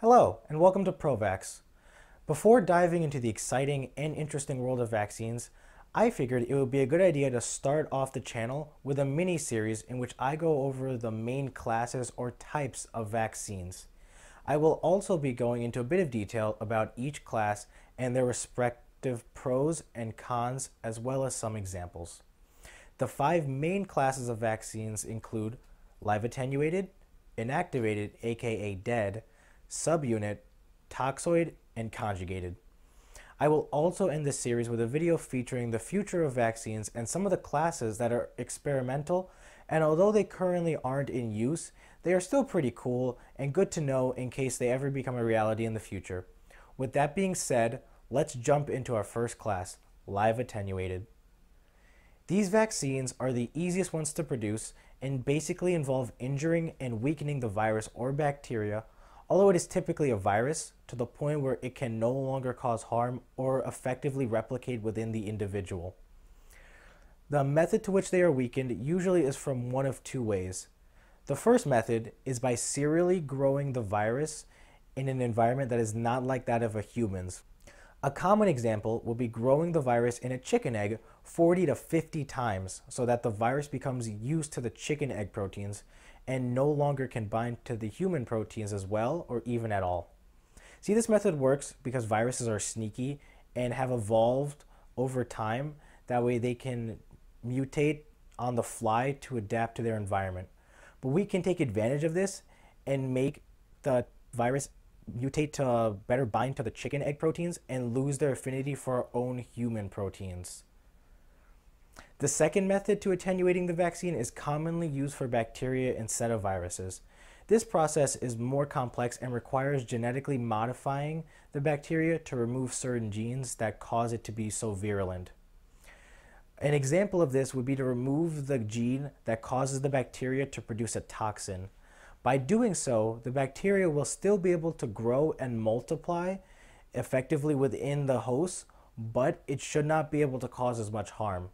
Hello, and welcome to ProVax. Before diving into the exciting and interesting world of vaccines, I figured it would be a good idea to start off the channel with a mini series in which I go over the main classes or types of vaccines. I will also be going into a bit of detail about each class and their respective pros and cons, as well as some examples. The five main classes of vaccines include live attenuated, inactivated, aka dead, subunit, toxoid, and conjugated. I will also end this series with a video featuring the future of vaccines and some of the classes that are experimental, and although they currently aren't in use, they are still pretty cool and good to know in case they ever become a reality in the future. With that being said, let's jump into our first class, live attenuated. These vaccines are the easiest ones to produce and basically involve injuring and weakening the virus or bacteria, although it is typically a virus, to the point where it can no longer cause harm or effectively replicate within the individual. The method to which they are weakened usually is from one of two ways. The first method is by serially growing the virus in an environment that is not like that of a human's. A common example would be growing the virus in a chicken egg 40 to 50 times so that the virus becomes used to the chicken egg proteins and no longer can bind to the human proteins as well or even at all. See, this method works because viruses are sneaky and have evolved over time. That way they can mutate on the fly to adapt to their environment. But we can take advantage of this and make the virus mutate to uh, better bind to the chicken egg proteins and lose their affinity for our own human proteins. The second method to attenuating the vaccine is commonly used for bacteria instead of viruses. This process is more complex and requires genetically modifying the bacteria to remove certain genes that cause it to be so virulent. An example of this would be to remove the gene that causes the bacteria to produce a toxin. By doing so, the bacteria will still be able to grow and multiply effectively within the host, but it should not be able to cause as much harm.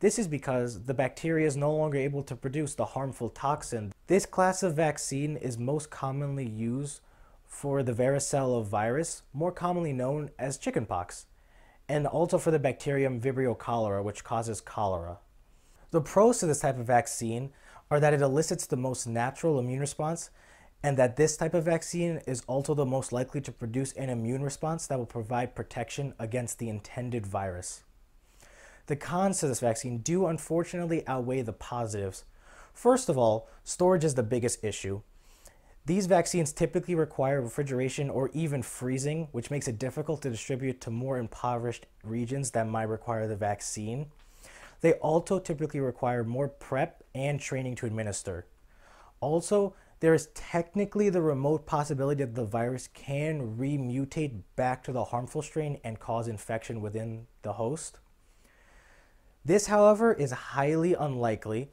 This is because the bacteria is no longer able to produce the harmful toxin. This class of vaccine is most commonly used for the varicella virus, more commonly known as chickenpox, and also for the bacterium Vibrio cholera, which causes cholera. The pros to this type of vaccine are that it elicits the most natural immune response and that this type of vaccine is also the most likely to produce an immune response that will provide protection against the intended virus. The cons to this vaccine do unfortunately outweigh the positives. First of all, storage is the biggest issue. These vaccines typically require refrigeration or even freezing, which makes it difficult to distribute to more impoverished regions that might require the vaccine. They also typically require more prep and training to administer. Also, there is technically the remote possibility that the virus can remutate back to the harmful strain and cause infection within the host. This, however, is highly unlikely,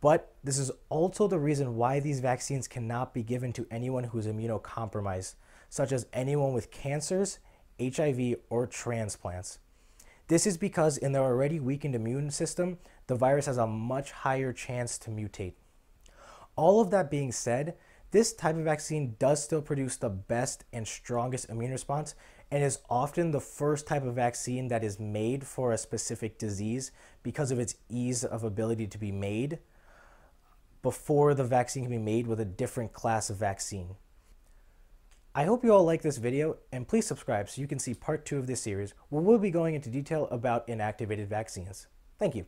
but this is also the reason why these vaccines cannot be given to anyone who is immunocompromised, such as anyone with cancers, HIV, or transplants. This is because in their already weakened immune system, the virus has a much higher chance to mutate. All of that being said, this type of vaccine does still produce the best and strongest immune response and is often the first type of vaccine that is made for a specific disease because of its ease of ability to be made before the vaccine can be made with a different class of vaccine. I hope you all like this video and please subscribe so you can see part two of this series where we'll be going into detail about inactivated vaccines. Thank you.